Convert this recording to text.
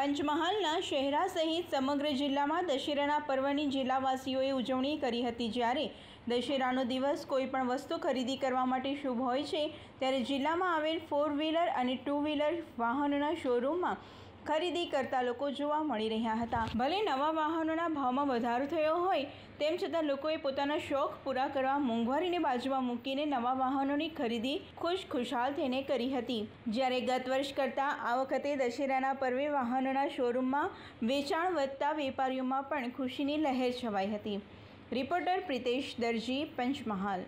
પંચમહાલના શહેરા સહિત સમગ્ર જિલ્લામાં દશેરાના પર્વની જિલ્લાવાસીઓએ ઉજવણી કરી હતી. જ્યારે દશેરાનો દિવસ કોઈ પણ વસ્તુ ખરીદી કરવા માટે શુભ હોય છે, ત્યારે જિલ્લામાં આવેલ ફોર વ્હીલર અને ટુ વ્હીલર વાહનના શોરૂમમાં ખરીદી કરતા લોકો જોવા મળી રહ્યા હતા. ભલે નવા વાહનોના ભાવમાં વધારો થયો હોય, તેમ છતાં લોકોએ પોતાના શોખ પૂરા કરવા મોંઘવારીને બાજુમાં મૂકીને નવા વાહનોની ખરીદી ખુશ ખુશાલ થઈને કરી હતી. જ્યારે ગત વર્ષ કરતાં આ વખતે દશેરાના પર્વે વાહનોના શોરૂમમાં વેચાણ વધતા વેપારીઓમાં પણ ખુશીની લહેર છવાઈ હતી. રિપોર્ટર પ્રિતેશ દરજી, પંચમહાલ.